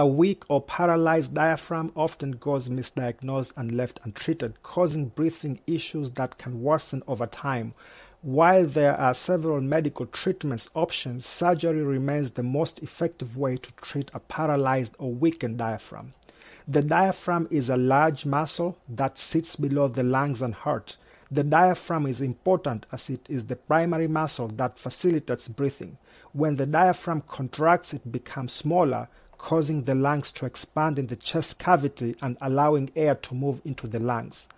A weak or paralyzed diaphragm often goes misdiagnosed and left untreated, causing breathing issues that can worsen over time. While there are several medical treatments options, surgery remains the most effective way to treat a paralyzed or weakened diaphragm. The diaphragm is a large muscle that sits below the lungs and heart. The diaphragm is important as it is the primary muscle that facilitates breathing. When the diaphragm contracts, it becomes smaller, causing the lungs to expand in the chest cavity and allowing air to move into the lungs.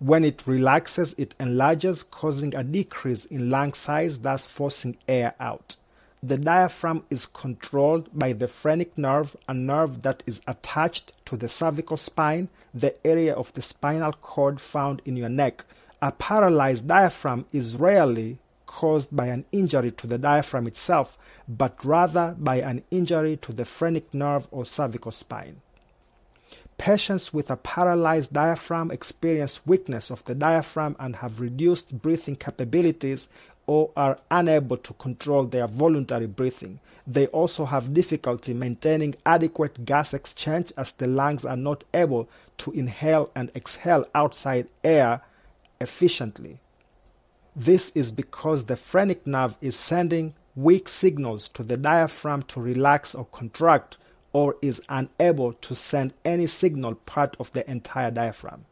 When it relaxes, it enlarges, causing a decrease in lung size, thus forcing air out. The diaphragm is controlled by the phrenic nerve, a nerve that is attached to the cervical spine, the area of the spinal cord found in your neck. A paralyzed diaphragm is rarely caused by an injury to the diaphragm itself, but rather by an injury to the phrenic nerve or cervical spine. Patients with a paralyzed diaphragm experience weakness of the diaphragm and have reduced breathing capabilities or are unable to control their voluntary breathing. They also have difficulty maintaining adequate gas exchange as the lungs are not able to inhale and exhale outside air efficiently. This is because the phrenic nerve is sending weak signals to the diaphragm to relax or contract or is unable to send any signal part of the entire diaphragm.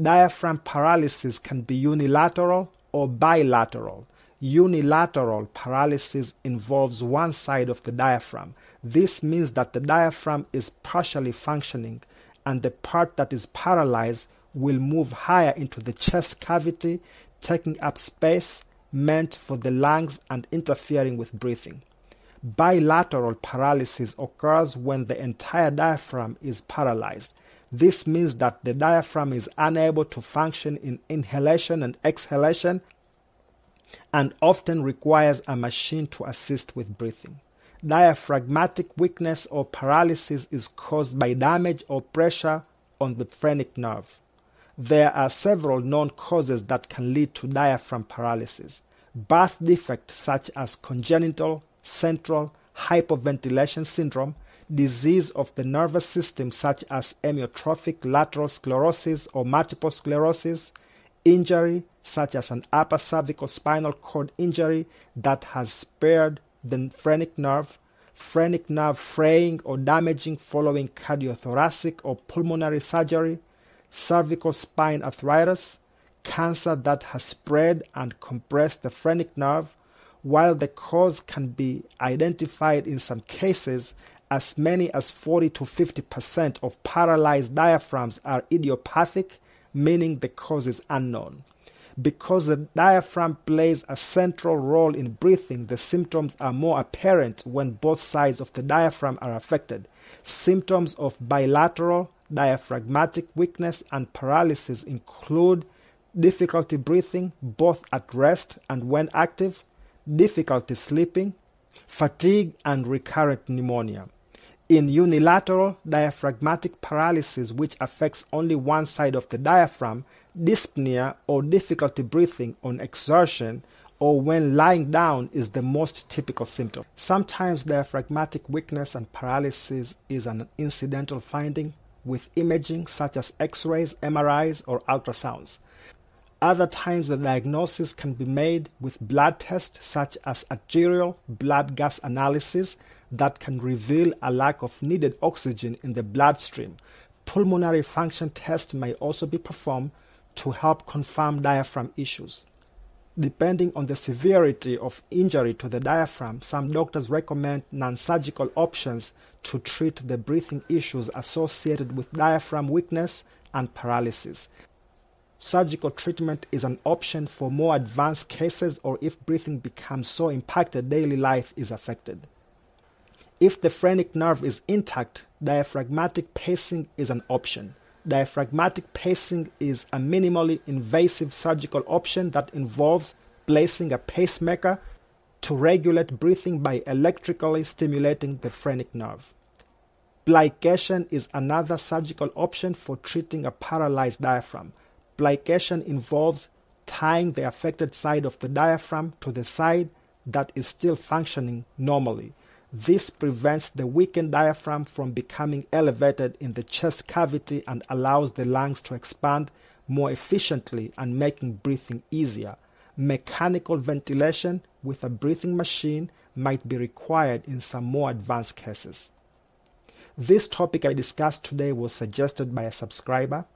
Diaphragm paralysis can be unilateral or bilateral. Unilateral paralysis involves one side of the diaphragm. This means that the diaphragm is partially functioning and the part that is paralyzed will move higher into the chest cavity, taking up space meant for the lungs and interfering with breathing. Bilateral paralysis occurs when the entire diaphragm is paralyzed. This means that the diaphragm is unable to function in inhalation and exhalation and often requires a machine to assist with breathing. Diaphragmatic weakness or paralysis is caused by damage or pressure on the phrenic nerve. There are several known causes that can lead to diaphragm paralysis. Birth defects such as congenital, central, hypoventilation syndrome, disease of the nervous system such as amyotrophic lateral sclerosis or multiple sclerosis, injury such as an upper cervical spinal cord injury that has spared the phrenic nerve, phrenic nerve fraying or damaging following cardiothoracic or pulmonary surgery, cervical spine arthritis, cancer that has spread and compressed the phrenic nerve, while the cause can be identified in some cases, as many as 40 to 50% of paralyzed diaphragms are idiopathic, meaning the cause is unknown. Because the diaphragm plays a central role in breathing, the symptoms are more apparent when both sides of the diaphragm are affected. Symptoms of bilateral diaphragmatic weakness and paralysis include difficulty breathing both at rest and when active, difficulty sleeping, fatigue, and recurrent pneumonia. In unilateral diaphragmatic paralysis, which affects only one side of the diaphragm, dyspnea or difficulty breathing on exertion or when lying down is the most typical symptom. Sometimes diaphragmatic weakness and paralysis is an incidental finding with imaging such as x rays, MRIs, or ultrasounds. Other times, the diagnosis can be made with blood tests such as arterial blood gas analysis that can reveal a lack of needed oxygen in the bloodstream. Pulmonary function tests may also be performed to help confirm diaphragm issues. Depending on the severity of injury to the diaphragm, some doctors recommend non surgical options to treat the breathing issues associated with diaphragm weakness and paralysis. Surgical treatment is an option for more advanced cases or if breathing becomes so impacted daily life is affected. If the phrenic nerve is intact, diaphragmatic pacing is an option. Diaphragmatic pacing is a minimally invasive surgical option that involves placing a pacemaker to regulate breathing by electrically stimulating the phrenic nerve. Plication is another surgical option for treating a paralyzed diaphragm. Plication involves tying the affected side of the diaphragm to the side that is still functioning normally. This prevents the weakened diaphragm from becoming elevated in the chest cavity and allows the lungs to expand more efficiently and making breathing easier. Mechanical ventilation with a breathing machine might be required in some more advanced cases. This topic I discussed today was suggested by a subscriber.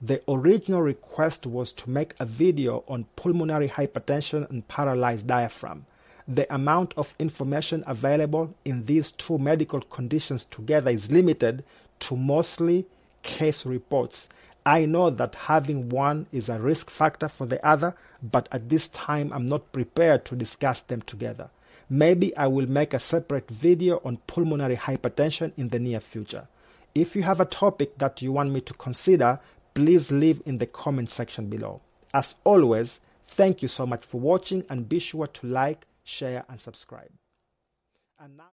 The original request was to make a video on pulmonary hypertension and paralyzed diaphragm. The amount of information available in these two medical conditions together is limited to mostly case reports. I know that having one is a risk factor for the other, but at this time I'm not prepared to discuss them together. Maybe I will make a separate video on pulmonary hypertension in the near future. If you have a topic that you want me to consider, please leave in the comment section below. As always, thank you so much for watching and be sure to like, share and subscribe. And now